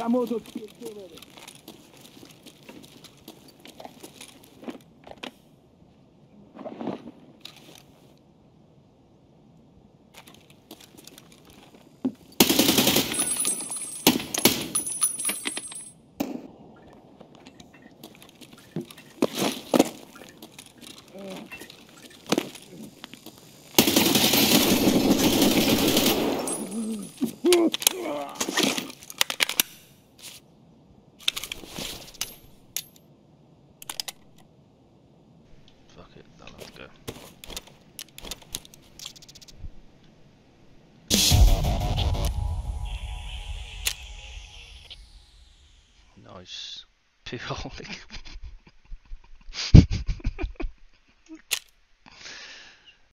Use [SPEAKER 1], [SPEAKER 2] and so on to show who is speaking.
[SPEAKER 1] Samoto spierdolony.
[SPEAKER 2] Fuck Nice. People